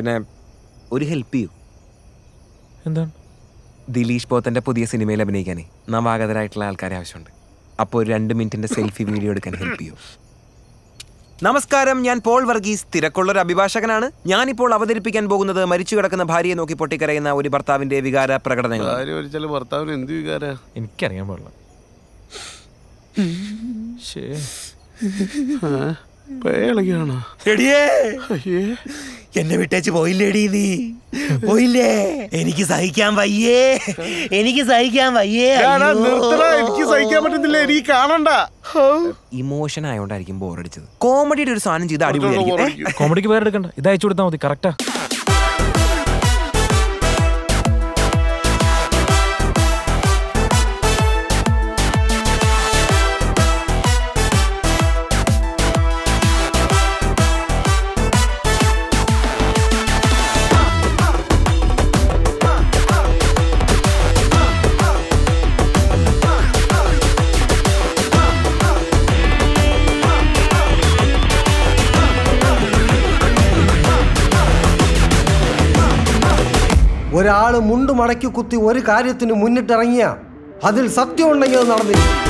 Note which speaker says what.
Speaker 1: പിന്നെ ഒരു ഹെൽപ്പ് ചെയ്യൂ.
Speaker 2: എന്താണ്?
Speaker 1: ദിലീഷ് പോത്തന്റെ പുതിയ സിനിമയിൽ അഭിനയിക്കാനേ നവാഗതരായിട്ടുള്ള ആൾക്കാരെ ആവശ്യമുണ്ട്. അപ്പോൾ ഒരു രണ്ട് മിനിറ്റിന്റെ സെൽഫി വീഡിയോ എടുക്കാൻ ഹെൽപ്പ് ചെയ്യൂ. നമസ്കാരം ഞാൻ പോൾ വർഗീസ്. തിരക്കുള്ളൊരു അഭിഭാഷകനാണ്. ഞാനിപ്പോൾ അവതരിപ്പിക്കാൻ പോകുന്നത് മരിച്ചു കിടക്കുന്ന ഭാര്യയെ നോക്കി പൊട്ടിക്കരയുന്ന ഒരു ഭർത്താവിന്റെ വികാര പ്രകടനങ്ങൾ
Speaker 3: ഭർത്താവിന് എന്ത് വികാര?
Speaker 2: എനിക്കറിയാൻ പാടില്ല. ശേ
Speaker 3: പേളകിയാണോ
Speaker 4: എടിയേ!
Speaker 3: അയ്യേ.
Speaker 4: എന്നെ വിട്ടേച്ച് പോയില്ലേടി നീ? പോയില്ലേ? എനിക്ക് സഹിക്കാൻ വയ്യേ. എനിക്ക് സഹിക്കാൻ വയ്യേ.
Speaker 3: എനിക്ക് സഹിക്കാൻ പറ്റുന്നില്ല എനിക്ക് കാണണ്ട.
Speaker 1: ഇമോഷൻ ആയോണ്ടായിരിക്കും ബോറടിച്ചത് കോമഡിയുടെ ഒരു സാധനം ചെയ്ത് അടിപൊളിയായിരിക്കും.
Speaker 2: കോമഡിക്ക് പേരെടുക്കണ്ട. എടുക്കണ്ട ഇത് അയച്ചു കൊടുത്താൽ മതി കറക്റ്റാ
Speaker 5: ഒരാൾ മുണ്ട് മടക്കി കുത്തി ഒരു കാര്യത്തിന് മുന്നിട്ടിറങ്ങിയ അതിൽ സത്യമുണ്ടെങ്കിൽ അത് നടന്നിരിക്കും